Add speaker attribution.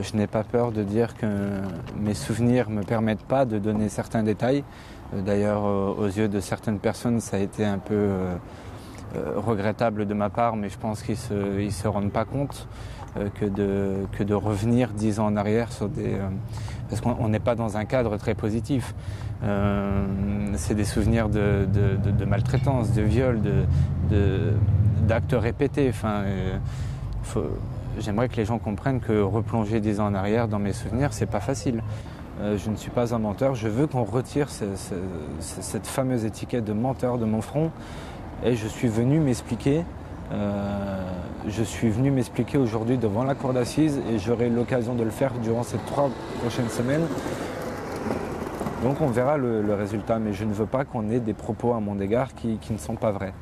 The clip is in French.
Speaker 1: Je n'ai pas peur de dire que mes souvenirs ne me permettent pas de donner certains détails. D'ailleurs, aux yeux de certaines personnes, ça a été un peu euh, euh, regrettable de ma part, mais je pense qu'ils ne se, se, rendent pas compte euh, que, de, que de revenir dix ans en arrière sur des... parce qu'on n'est pas dans un cadre très positif. C'est des souvenirs de, de, de, maltraitance, de viol, d'actes répétés. J'aimerais que les gens comprennent que replonger dix ans en arrière dans mes souvenirs, c'est pas facile. Euh, je ne suis pas un menteur. Je veux qu'on retire ce, ce, cette fameuse étiquette de menteur de mon front. Et je suis venu m'expliquer. Euh, je suis venu m'expliquer aujourd'hui devant la cour d'assises et j'aurai l'occasion de le faire durant ces trois prochaines semaines. Donc on verra le, résultat, mais je ne veux pas qu'on ait des propos à mon égard qui ne sont pas vrais.